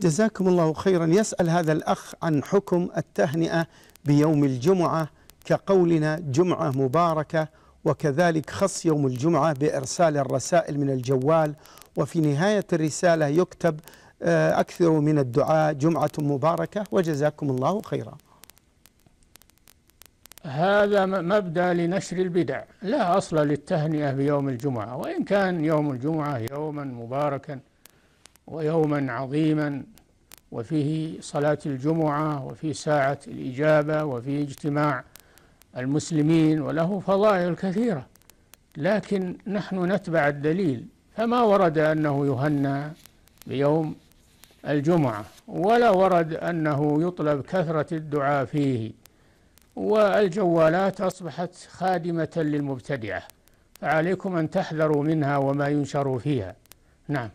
جزاكم الله خيرا. يسأل هذا الأخ عن حكم التهنئة بيوم الجمعة كقولنا جمعة مباركة وكذلك خص يوم الجمعة بإرسال الرسائل من الجوال. وفي نهاية الرسالة يكتب آه، أكثر من الدعاء جمعة مباركة وجزاكم الله خيرا. هذا مبدأ لنشر البدع. لا أصل للتهنئة بيوم الجمعة. وإن كان يوم الجمعة يوما مباركا ويوما عظيما وفيه صلاة الجمعة وفي ساعة الإجابة وفي اجتماع المسلمين وله فضائل كثيرة. لكن نحن نتبع الدليل فما ورد أنه يهنى بيوم الجمعة ولا ورد أنه يطلب كثرة الدعاء فيه. والجوالات أصبحت خادمة للمبتدعة فعليكم أن تحذروا منها وما ينشر فيها. نعم.